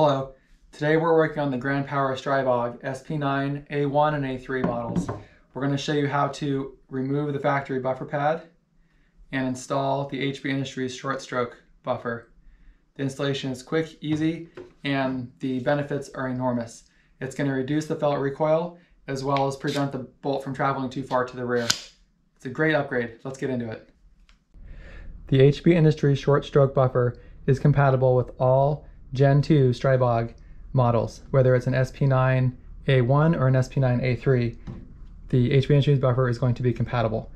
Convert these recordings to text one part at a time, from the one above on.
Hello, today we're working on the Grand Power Stribog SP9, A1, and A3 models. We're going to show you how to remove the factory buffer pad and install the HB Industries short stroke buffer. The installation is quick, easy, and the benefits are enormous. It's going to reduce the felt recoil as well as prevent the bolt from traveling too far to the rear. It's a great upgrade. Let's get into it. The HB Industries short stroke buffer is compatible with all Gen 2 Stribog models, whether it's an SP9 A1 or an SP9 A3. The HB Industries buffer is going to be compatible.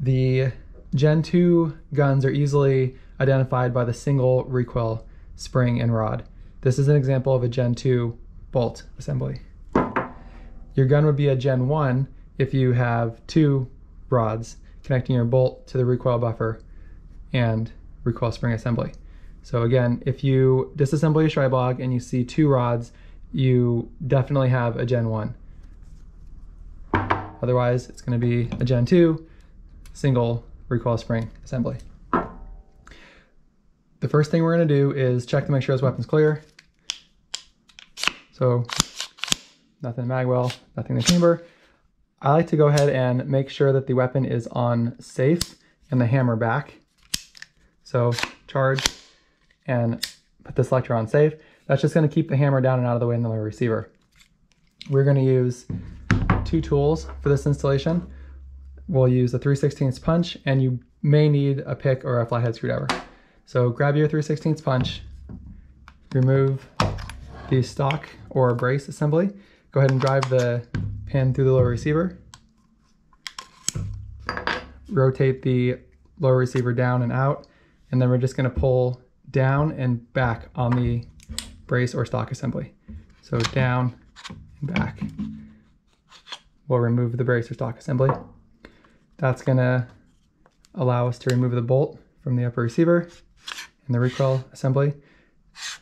The Gen 2 guns are easily identified by the single recoil spring and rod. This is an example of a Gen 2 bolt assembly. Your gun would be a Gen 1 if you have two rods connecting your bolt to the recoil buffer and recoil spring assembly. So again, if you disassemble your Stribog and you see two rods, you definitely have a Gen 1. Otherwise, it's going to be a Gen 2 single recoil spring assembly. The first thing we're going to do is check to make sure this weapon's clear. So nothing in the magwell, nothing in the chamber. I like to go ahead and make sure that the weapon is on safe and the hammer back. So charge and put the selector on safe. That's just gonna keep the hammer down and out of the way in the lower receiver. We're gonna use two tools for this installation. We'll use a 3 16 punch and you may need a pick or a flathead screwdriver. So grab your 3 16 punch, remove the stock or brace assembly. Go ahead and drive the pin through the lower receiver. Rotate the lower receiver down and out and then we're just going to pull down and back on the brace or stock assembly. So down and back. We'll remove the brace or stock assembly. That's going to allow us to remove the bolt from the upper receiver and the recoil assembly.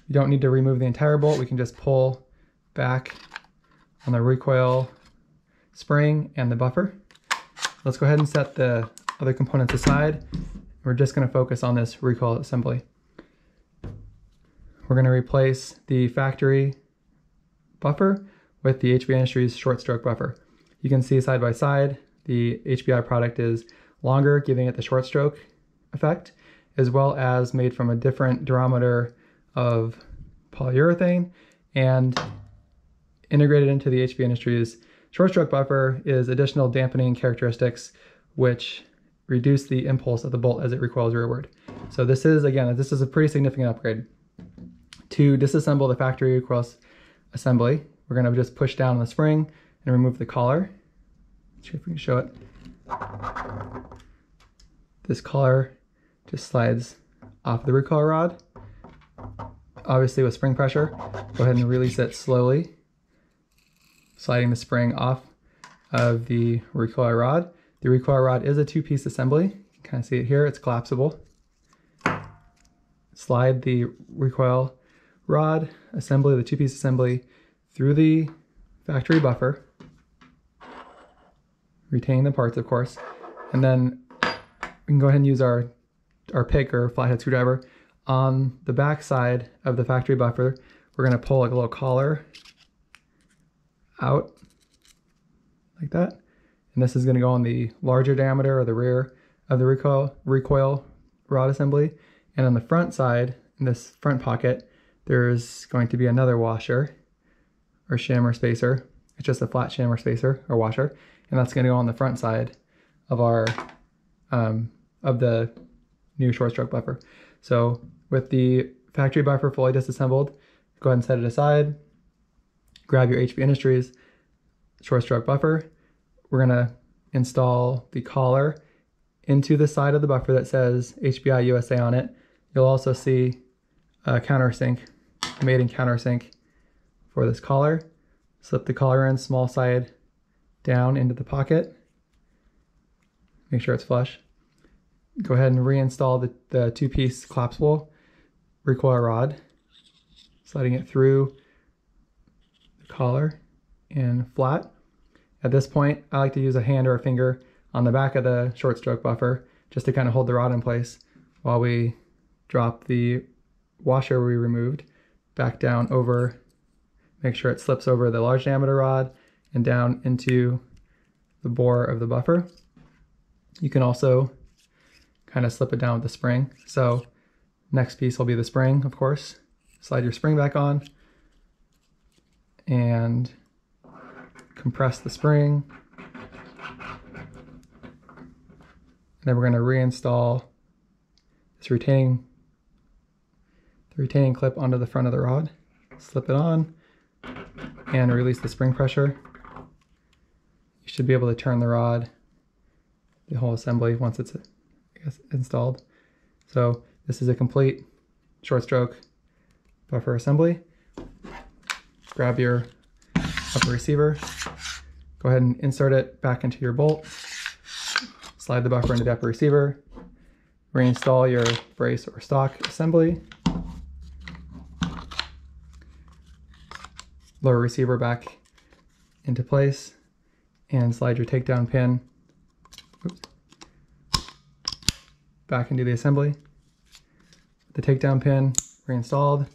You don't need to remove the entire bolt. We can just pull back on the recoil spring and the buffer. Let's go ahead and set the other components aside we're just going to focus on this recoil assembly. We're going to replace the factory buffer with the HB Industries short stroke buffer. You can see side by side, the HBI product is longer, giving it the short stroke effect, as well as made from a different durometer of polyurethane and integrated into the HB Industries short stroke buffer is additional dampening characteristics which reduce the impulse of the bolt as it recoils rearward. So this is, again, this is a pretty significant upgrade. To disassemble the factory recoil assembly, we're gonna just push down on the spring and remove the collar. Let's see if we can show it. This collar just slides off the recoil rod. Obviously with spring pressure, go ahead and release it slowly, sliding the spring off of the recoil rod. The recoil rod is a two-piece assembly. You can kind of see it here, it's collapsible. Slide the recoil rod assembly, the two-piece assembly, through the factory buffer. Retain the parts, of course. And then we can go ahead and use our, our pick or flathead screwdriver. On the back side of the factory buffer, we're gonna pull like a little collar out like that. And this is going to go on the larger diameter or the rear of the recoil, recoil rod assembly. And on the front side, in this front pocket, there's going to be another washer or chamfer spacer. It's just a flat chamfer spacer or washer. And that's going to go on the front side of our, um, of the new short stroke buffer. So with the factory buffer fully disassembled, go ahead and set it aside. Grab your HB Industries short stroke buffer we're gonna install the collar into the side of the buffer that says HBI USA on it. You'll also see a countersink, made in countersink for this collar. Slip the collar in small side down into the pocket. Make sure it's flush. Go ahead and reinstall the, the two-piece collapsible recoil rod, sliding it through the collar and flat. At this point, I like to use a hand or a finger on the back of the short stroke buffer just to kind of hold the rod in place while we drop the washer we removed back down over, make sure it slips over the large diameter rod and down into the bore of the buffer. You can also kind of slip it down with the spring. So next piece will be the spring, of course. Slide your spring back on and compress the spring. And then we're going to reinstall this retaining the retaining clip onto the front of the rod. Slip it on and release the spring pressure. You should be able to turn the rod, the whole assembly once it's guess, installed. So this is a complete short stroke buffer assembly. Grab your upper receiver, go ahead and insert it back into your bolt, slide the buffer into the upper receiver, reinstall your brace or stock assembly, lower receiver back into place, and slide your takedown pin oops, back into the assembly. The takedown pin reinstalled.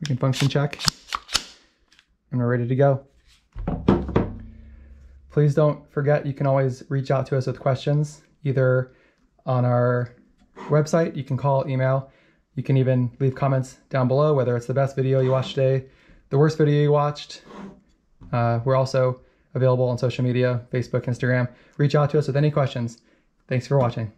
We can function check and we're ready to go. Please don't forget you can always reach out to us with questions either on our website, you can call, email, you can even leave comments down below whether it's the best video you watched today, the worst video you watched. Uh, we're also available on social media Facebook, Instagram. Reach out to us with any questions. Thanks for watching.